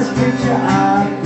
my scripture up.